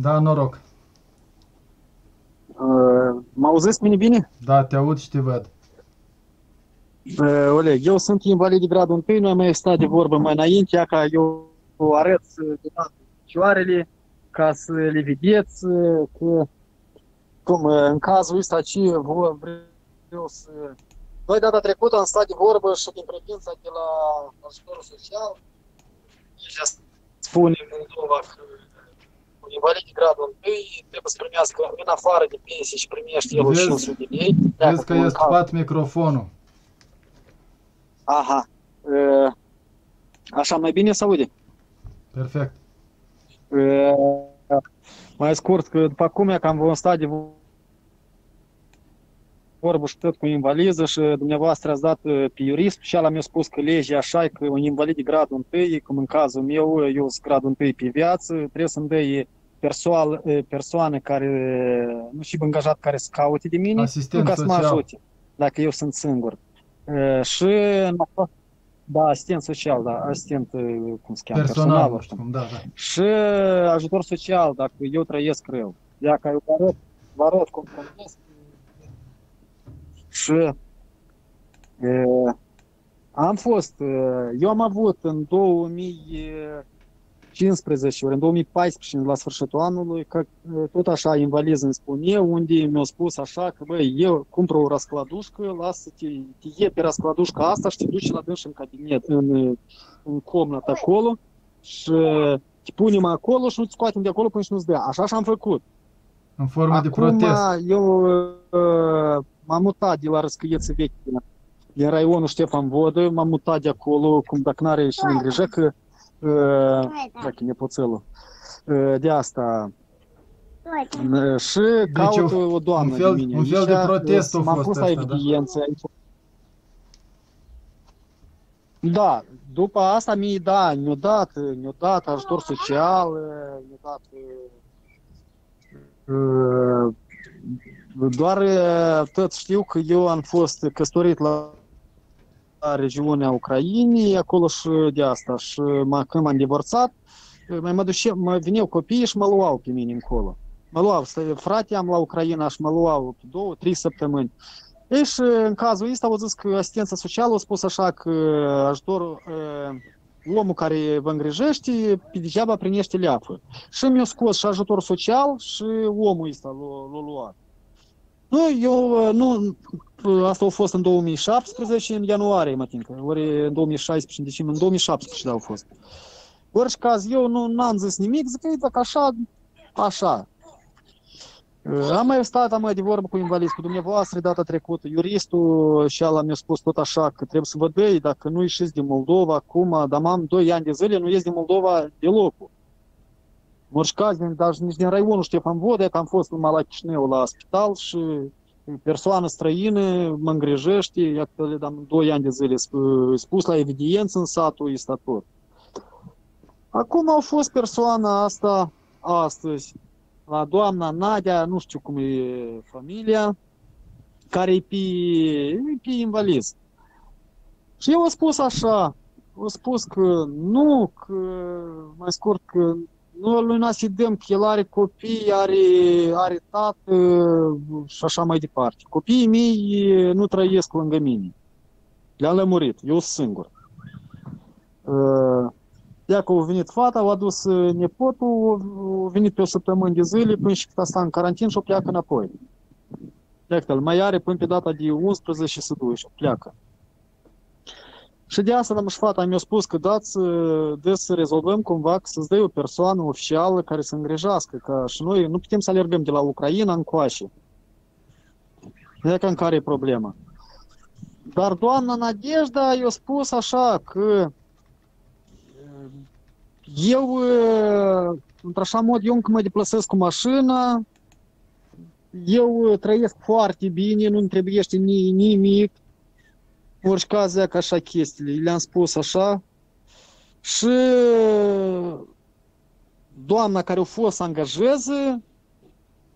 Da, noroc. Uh, mă auziți mine bine? Da, te aud și te văd. Uh, Oleg, eu sunt invalid de gradul 1, noi mai stat de vorbă mai înainte, ia ca eu arăt de picioarele ca să le vedeți că cum în cazul ăsta ce vreau să... Noi data trecută am stat de vorbă și din privința de la ajutorul social, deja spune Moldova că un invalid de gradul 1 trebuie să primească în afară de pensie și primește el 500 de lei. Vezi că e stupat microfonul. Aha. Așa mai bine se aude? Perfect. Mai scurt, că după cum e că am vom sta de vorbă și tot cu invaliză și dumneavoastră ați dat pe jurist și el mi-a spus că legea așa e că un invalid de gradul 1, cum în cazul meu, eu sunt gradul 1 pe viață, trebuie să-mi dai persoane, persoane care, nu și angajat care să caute de mine, Asistent nu ca să mă social. ajute, dacă eu sunt singur. Și da, asistent social, da, asistent, cum se cheamă, Personal, nu nu știu cum, da, da. și ajutor social, dacă eu trăiesc rău. Ia ca eu vă arăt, vă arăt cum trăiesc. Și e, am fost, e, eu am avut în 2015 ori în 2014, la sfârșitul anului, că e, tot așa invaliz îmi spune, unde mi-au spus așa că, băi, eu cumpăr o rascladușcă, lasă-te, te iei pe rascladușca asta și te duci la dânsi în cabinet, în, în comnată acolo și te punem acolo și nu te scoatem de acolo până și nu-ți dea. Așa și-am făcut. În formă de Acum protest. eu uh, m-am mutat de la Răscăieță veche din raionul Ștefan Vodă, m-am mutat de acolo, cum dacă n-are și în grijă că uh, dacă nepoțelul. Uh, de asta uh, și caut o- o doamnă un fel- de mine. un fel de Aici, protest uh, a M-am fost pus la asta, da? evidență. Da, după asta mi da, mi-a dat, mi-a dat ajutor social, mi-a dat uh, doar uh, tot știu că eu am fost căsătorit la la regiunea Ucrainei, acolo și de asta. Și mă, când m-am divorțat, mai mă, duce, mă veneau copiii și mă luau pe mine încolo. Mă luau, stă- frate am la Ucraina și mă luau pe două, trei săptămâni. Ei și în cazul ăsta au zis că asistența socială a spus așa că ajutorul, uh, omul care vă îngrijește, pe degeaba primește leafă. Și mi-a scos și ajutor social și omul ăsta l-a, l-a luat. Nu, eu, uh, nu, asta a fost în 2017, în ianuarie, mă tincă, ori în 2016, în decembrie, în 2017 da, au fost. Orice caz, eu nu am zis nimic, zic că e dacă așa, așa. Uh, Am mai stat, am mai de vorbă cu invalid, cu dumneavoastră data trecută, juristul și ala mi-a spus tot așa că trebuie să vă dăi, dacă nu ieșiți din Moldova acum, dar am 2 ani de zile, nu ies din Moldova deloc. În orice caz, din, dar nici din raionul Ștefan Vodă, că am fost numai la Chișinău la spital și persoană străină mă îngrijește, iată le dam 2 ani de zile sp- spus la evidență în satul ăsta tot. Acum au fost persoana asta astăzi, la doamna Nadia, nu știu cum e familia, care e pe, e pe invaliz. Și eu am spus așa, am spus că nu, că mai scurt că nu lui n-a să dăm că el are copii, are, are tată și așa mai departe. Copiii mei nu trăiesc lângă mine. Le-am lămurit, eu sunt singur. Uh, Dacă a venit fata, au adus uh, nepotul, a venit pe o săptămână de zile până și cât a stat în carantin și o pleacă înapoi. Iată, mai are până pe data de 11 să duce și pleacă. Și de asta, și fata mi-a spus că dați, uh, de să rezolvăm cumva, că să-ți dai o persoană oficială care să îngrijească, că și noi nu putem să alergăm de la Ucraina încoace. E că în care e problema. Dar doamna Nadejda i-a spus așa că uh, eu, uh, într-așa mod, eu încă mă deplasez cu mașina, eu uh, trăiesc foarte bine, nu-mi trebuiește ni- nimic, în orice caz, ia ca așa chestiile. Le-am spus așa și doamna care a fost să angajeze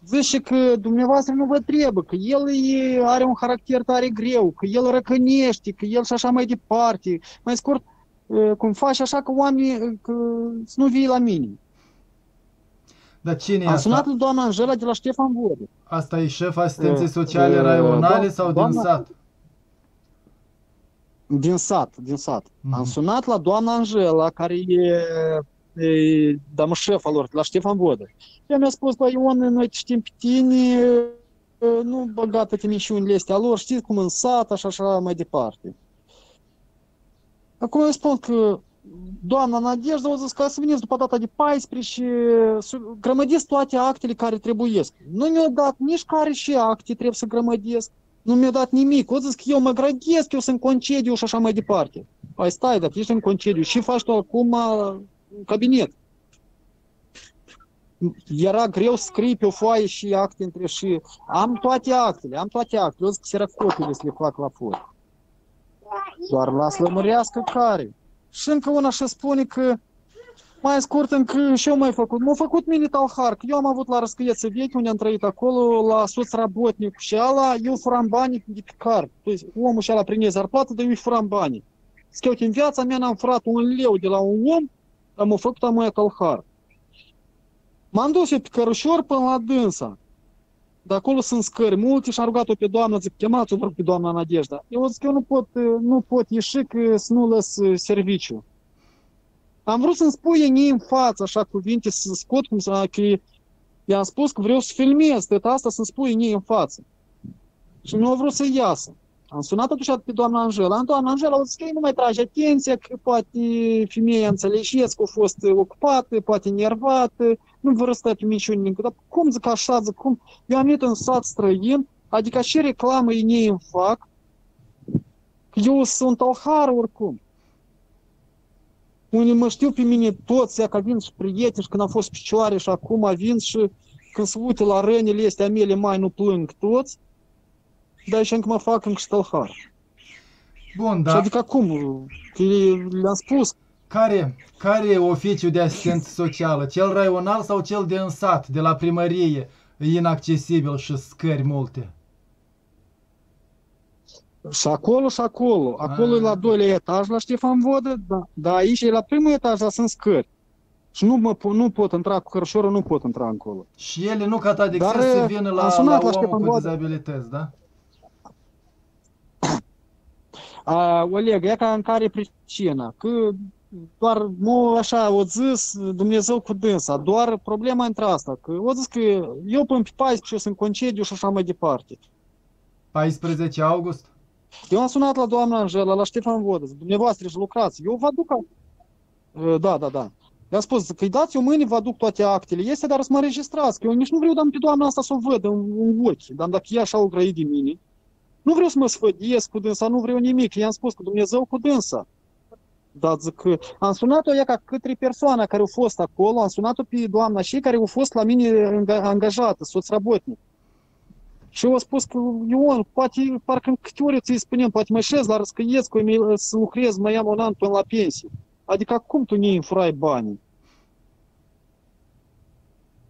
zice că dumneavoastră nu vă trebuie, că el e, are un caracter tare greu, că el răcănește, că el și așa mai departe. Mai scurt, cum faci așa că oamenii că să nu vii la mine. Dar cine e Am sunat asta? la doamna Angela de la Ștefan Vodă. Asta e șef asistenței E, sociale e, raionale do- sau din doamna- sat? Din sat, din sat. Mhm. Am sunat la doamna Angela, care e, e doamna șefa lor, la Ștefan Vodă. Ea mi-a spus, bă, Ion, noi te știm pe tine, e, nu băga toate mișunile astea lor, știți cum în sat, așa, așa, mai departe. Acum eu spun că doamna Nadejda a zis că să veniți după data de 14 și să grămădiți toate actele care trebuiesc. Nu mi-a dat nici care și acte trebuie să grămădesc. Nu mi-a dat nimic. O zis că eu mă grăghesc, eu sunt în concediu și așa mai departe. Păi stai, dacă ești în concediu, și faci tu acum în cabinet? Era greu să scrii pe o foaie și acte între și... Am toate actele, am toate actele. Eu zic că xerocopiile să le fac la foaie. Doar las lămărească care. Și încă una și spune că mai scurt încă și eu mai făcut. M-a făcut mini talhar, că eu am avut la răscăieță vechi unde am trăit acolo, la soț rabotnic și ala, eu furam banii de pe card. Deci omul și ala prinde zarplată, dar eu îi furam banii. Scheu în viața mea n-am furat un leu de la un om, dar m-a făcut amăia talhar. M-am dus eu pe cărușor până la dânsa. De acolo sunt scări multe și am rugat-o pe doamna, zic, chemați-o vă rog, pe doamna Nadejda. Eu zic că eu nu pot, nu pot ieși că să nu lăs uh, serviciu. Am vrut să-mi spui ei în față așa cuvinte, să scot cum să, că i-am spus că vreau să filmez tot asta, să-mi spui ei în față. Și nu a vrut să iasă. Am sunat atunci pe doamna Angela. Doamna Angela a zis că ei nu mai trage atenție, că poate femeia înțelegeți că a fost ocupată, poate nervată, nu vor sta pe minciuni. Dar cum zic așa, zic, cum? Eu am venit în sat străin, adică și reclamă ei îmi fac, că eu sunt alhar oricum. Unii mă știu pe mine toți, ia că vin și prieteni și când am fost picioare și acum vin și când se uită la rănile astea mele mai nu plâng toți, dar și încă mă fac încă și tălhar. Bun, Și dar adică acum, că le-am spus, care, care e oficiul de asistență socială? Cel raional sau cel de în sat, de la primărie, e inaccesibil și scări multe? Și acolo și acolo. Acolo Ah. e la doilea etaj la Ștefan Vodă, da, dar aici e la primul etaj, dar sunt scări. Și nu, mă, po- nu pot intra cu cărșorul, nu pot intra încolo. Și ele nu ca ta de Dar, să eh, vină am la, sunat la la omul Ștefan cu Vodă. dizabilități, da? A, Oleg, e ca în care pricina, că doar mă așa o zis Dumnezeu cu dânsa, doar problema între asta, că o zis că eu până pe 14 sunt în concediu și așa mai departe. 14 august? Eu am sunat la doamna Angela, la Ștefan Vodă, zic, dumneavoastră și lucrați, eu vă aduc... a- Uh, Da, da, da. I-am spus că îi dați eu mâine, vă aduc toate actele, este, dar să mă înregistrați, că eu nici nu vreau dar pe doamna asta să o văd în, în ochi, dar dacă e așa o grăit de mine, nu vreau să mă sfădiesc cu dânsa, nu vreau nimic, i-am spus că Dumnezeu cu dânsa. Dar zic că am sunat-o ea ca către persoana care a fost acolo, am sunat-o pe doamna și care a fost la mine anga- angajată, soț-rabotnic. Și eu a spus că, Ion, poate, parcă în câte ori ți-i spunem, poate mă șez la răscăieți, că mi- să lucrez, mai am un an până la pensie. Adică cum tu ne înfurai banii?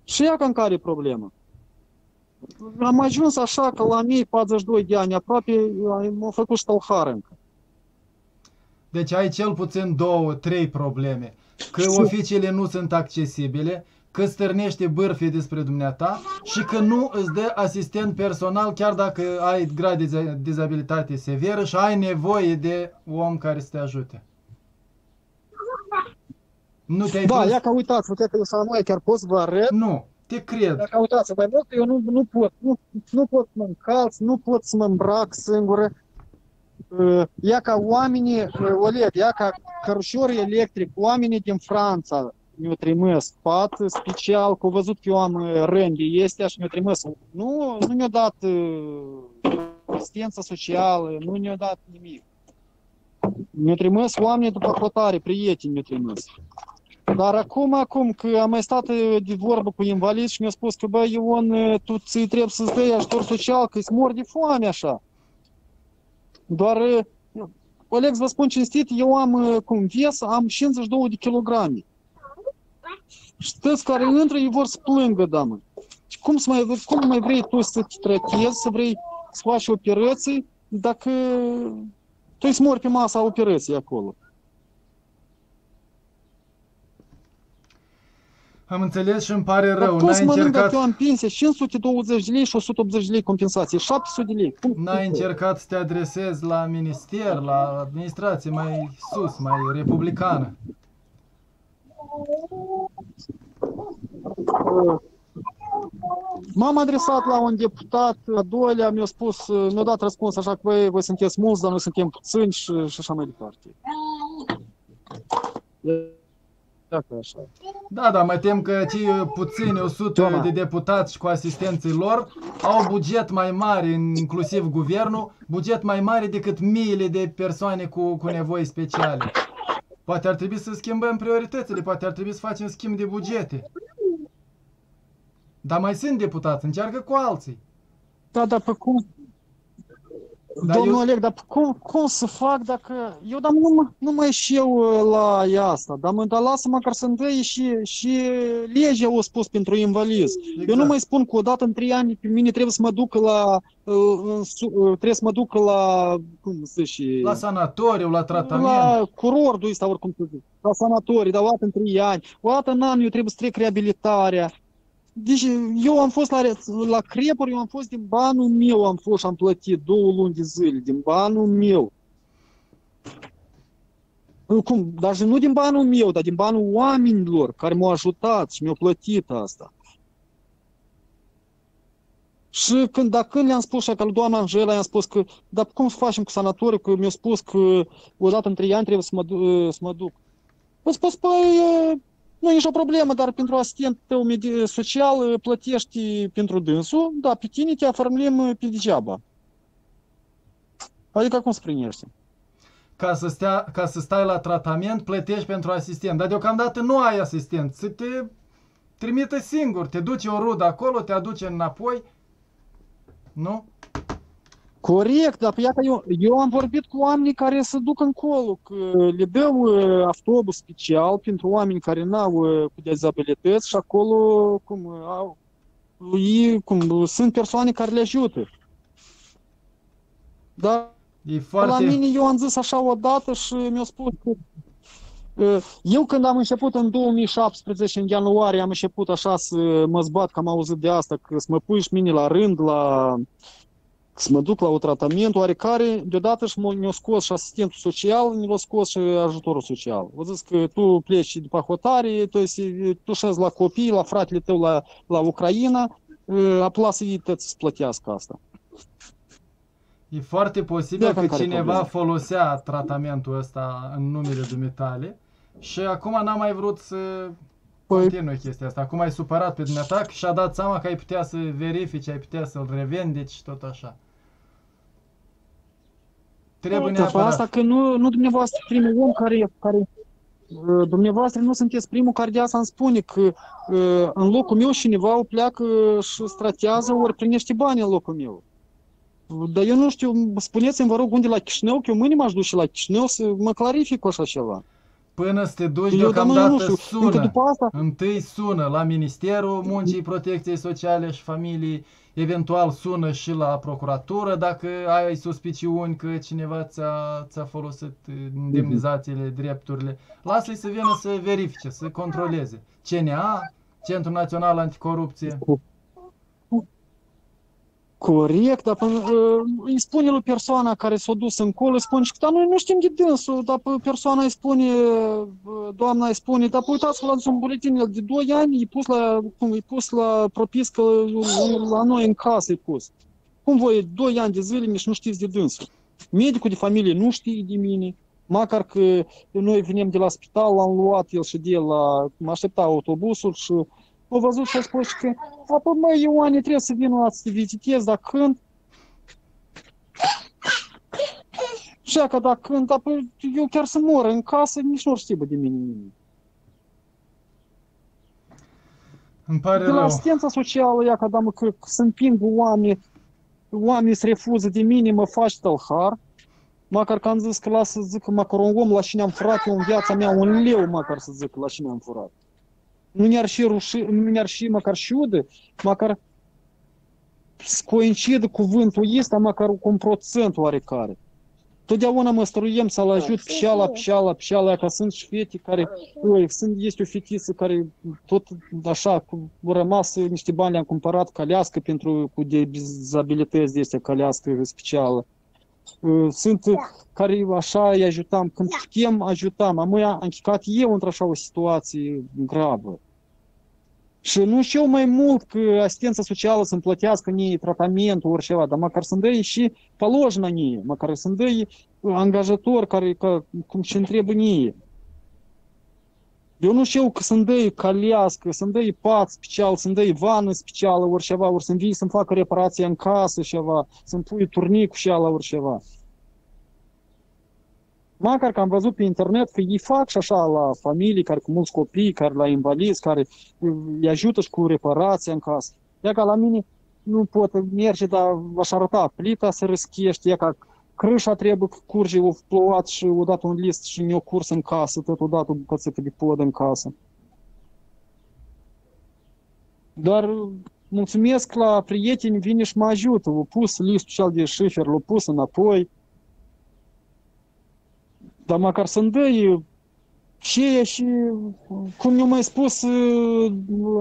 Și ea că în care e problema? Am ajuns așa că la mei 42 de ani, aproape m-a făcut ștalhar încă. Deci ai cel puțin două, trei probleme. Că Și- oficiile nu sunt accesibile, că stârnește bârfii despre dumneata și că nu îți dă asistent personal chiar dacă ai grad de diza- dizabilitate severă și ai nevoie de om care să te ajute. Nu te-ai Da, plâns? ia că uitați, uite că eu să mai chiar pot să vă arăt. Nu, te cred. Dacă uitați, mai mult eu nu, nu pot, nu, nu pot să mă încalț, nu pot să mă îmbrac singură. Uh, Ia ca oamenii, uh, Oleg, ia ca cărușor electric, oamenii din Franța mi-au trimis pat special, că au văzut că eu am uh, răni de este și mi-au trimis. Nu, nu mi-au dat uh, asistență socială, nu mi-au dat nimic. Mi-au trimis oamenii după hotare, prieteni mi-au trimis. Dar acum, acum că am mai stat uh, de vorbă cu invalid și mi-a spus că, bă, Ion, uh, tu ți trebuie să-ți dai ajutor social, că îți mor de foame așa. Doar, uh, Oleg, vă spun cinstit, eu am, uh, cum ves, am 52 de kilograme. Știți care intră, ei vor să plângă, da, mă. Și cum, să mai, cum mai vrei tu să te tratezi, să vrei să faci operații, dacă tu îți mori pe masa operației acolo. Am înțeles și îmi pare Dar rău. cum N-ai să mănânc dacă încercat, eu am pensie 520 de lei și 180 de lei compensație, 700 de lei. Cum? n-ai încercat să te adresezi la minister, la administrație mai sus, mai republicană. M-am adresat la un deputat, a doilea mi-a spus, mi-a dat răspuns așa că voi, voi sunteți mulți, dar noi suntem puțini și, și așa mai departe. Dacă așa. Da, da, mă tem că cei puțini 100 Toma. de deputați cu asistenții lor au buget mai mare, inclusiv guvernul, buget mai mare decât miile de persoane cu, cu nevoi speciale. Poate ar trebui să schimbăm prioritățile, poate ar trebui să facem schimb de bugete. Dar mai sunt deputați, încearcă cu alții. Da, dar pe cum? Dar Domnul eu- Oleg, dar cum, cum să fac dacă... Eu dar nu, mă- nu mai și eu uh, la ea asta, dar, mă, dar lasă măcar să-mi dă și, și legea o spus pentru invaliz. Exact. Eu nu mai spun că odată în trei ani pe mine trebuie să mă duc la... uh, în su- uh, Trebuie să mă duc la... Cum să și... La sanatoriu, la tratament. La curordul ăsta, oricum să zic. La sanatorii, dar o dată în trei ani. O dată în an eu trebuie să trec reabilitarea. Deci eu am fost la, re- la crepuri, eu am fost din banul meu, am fost și am plătit două luni de zile, din banul meu. Cum? Dar și nu din banul meu, dar din banul oamenilor care m-au ajutat și mi-au plătit asta. Și când, dar când le-am spus așa că lui doamna Angela, i-am spus că, dar cum să facem cu sanatoriu, că mi-a spus că odată în trei ani trebuie să mă, du- să mă duc. Am spus, păi, e, nu e nicio problemă, dar pentru asistent tău medi- social e, plătești pentru dânsul, da, pe tine te afarmlim e, pe degeaba. Adică cum să primești? Ca să, stea, ca să stai la tratament, plătești pentru asistent. Dar deocamdată nu ai asistent. Să te trimită singur. Te duce o rudă acolo, te aduce înapoi. Nu? Corect, dar iată, eu, eu am vorbit cu oamenii care se duc încolo, că le dăm uh, autobuz special pentru oameni care n-au uh, cu dezabilități și acolo cum, uh, au, ei, cum, uh, sunt persoane care le ajută. Dar E la foarte... mine eu am zis așa odată și mi-a spus că uh, eu când am început în 2017, în ianuarie, am început așa să mă zbat, că am auzit de asta, că să mă puși și mine la rând, la să mă duc la un tratament oarecare, deodată și m- mi-a scos și asistentul social, mi-a scos și ajutorul social. Vă zis că tu pleci după hotare, tu, esi, tu șezi la copii, la fratele tău la, la Ucraina, uh, apla să ei tot să plătească asta. E foarte posibil Iată în că care cineva problema. folosea tratamentul ăsta în numele dumitale și acum n-a mai vrut să Păi, continue chestia asta. Acum ai supărat pe dumneata că și-a dat seama că ai putea să verifici, ai putea să-l revendeci și tot așa. Trebuie Pe neapărat. asta că nu, nu dumneavoastră primul om care, care uh, dumneavoastră nu sunteți primul care de asta îmi spune că uh, în locul meu cineva o pleacă și stratează ori primește bani în locul meu. Dar eu nu știu, spuneți-mi vă rog unde la Chișinău, că eu mâine m-aș duce la Chișinău să mă clarific cu așa ceva. Până să te duci Eu dar nu, nu deocamdată știu, încă sună. după asta, Întâi sună la Ministerul Muncii, Protecției Sociale și Familiei, eventual sună și la procuratură dacă ai suspiciuni că cineva ți-a, ți-a folosit indemnizațiile, drepturile. Lasă-i să vină să verifice, să controleze. CNA, Centrul Național Anticorupție. Corect, dar până, uh, îi spune lui persoana care s-a dus încolo, îi spune, dar noi nu știm de dânsul, dar pe persoana îi spune, uh, doamna îi spune, dar păi uitați-vă la un buletin, el de 2 ani e pus la, cum, e pus la propiscă la noi în casă e pus. Cum voi 2 ani de zile nici nu știți de dânsul? Medicul de familie nu știe de mine, măcar că noi venim de la spital, l-am luat el și de la, mă aștepta autobusul și a văzut și a spus că Apoi, măi, Ioane, trebuie să vin la să te vizitez, dar când? Și că dacă când, apoi eu chiar să mor în casă, nici nu știu de mine nimic. Îmi pare De la rău. asistența socială, ia că da, mă, că să împing oameni, oamenii se refuză de mine, mă faci tălhar. Măcar că am zis că las să zic măcar un om la cine am furat eu în viața mea, un leu măcar să zic la cine am furat. Nu ne-ar și ruși, nu ne-ar și măcar șiudă, măcar să coincidă cuvântul ăsta, măcar cu un procent oarecare. totdeauna mă străiem să-l ajut pșeala, pșeala, pșeala, că sunt și fete care, oi, sunt, este o fetiță care tot așa, cu rămas niște bani, am cumpărat calească pentru cu dizabilități de astea, calească specială. Ă, sunt da. care așa îi ajutam. Când da. chem, ajutam. Am am închicat eu într-așa o situație gravă. Și nu știu mai mult că asistența socială să-mi plătească nie tratamentul, oriceva, dar măcar să-mi dăi și palojna nie, măcar să-mi dăi angajator care, ca, cum și trebuie nie. Eu nu știu că să-mi dăi calească, să-mi dăi pat special, să-mi dăi vană specială, oriceva, ori să-mi vii să-mi facă reparație în casă, ceva, să-mi pui turnicul și ala, oriceva. Măcar că am văzut pe internet că ei fac și așa la familii care cu mulți copii, care la invalizi, care îi ajută și cu reparația în casă. Ia ca la mine nu pot merge, dar aș arăta, plita se răschește, ia ca crâșa trebuie că curge, o plouat și o dat un list și mi-o curs în casă, tot o dat o bucățică de pod în casă. Dar mulțumesc la prieteni, vine și mă ajută. L-au pus listul cel de șifer, l-au pus înapoi. Dar măcar să-mi dăi ce și cum mi-a mai spus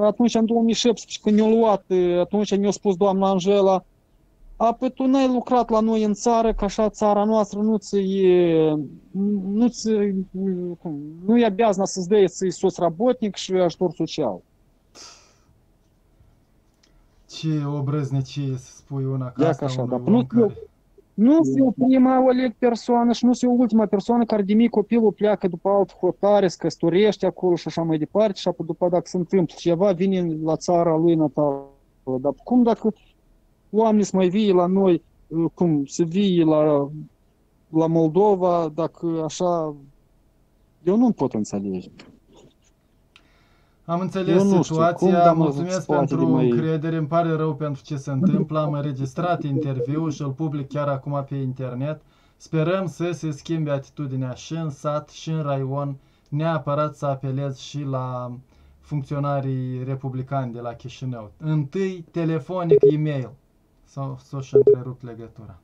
atunci în 2017 când ne-a luat, atunci ne-a spus doamna Angela, a, pe tu n-ai lucrat la noi în țară, că așa țara noastră nu ți nu ți nu e обязана să-ți dea să-i соцработник și ajutor social. Ce obrăznicie să spui una ca Ia asta ca așa, unui dar om nu care... Nu fiu prima Oleg persoană și nu fiu ultima persoană care de mic copilul pleacă după altă hotare, se căsătorește acolo și așa mai departe și apoi după dacă se întâmplă ceva, vine la țara lui natală. Dar cum dacă oamenii să mai vie la noi, cum să vie la, la Moldova, dacă așa, eu nu pot înțelege. Am înțeles Eu nu știu situația, cum, dar mă mulțumesc spate pentru de mai- încredere, îmi pare rău pentru ce se întâmplă, am înregistrat interviul și îl public chiar acum pe internet. Sperăm să se schimbe atitudinea și în sat și în raion, neapărat să apelez și la funcționarii republicani de la Chișinău. Întâi telefonic, e-mail, sau s-o și întrerupt legătura.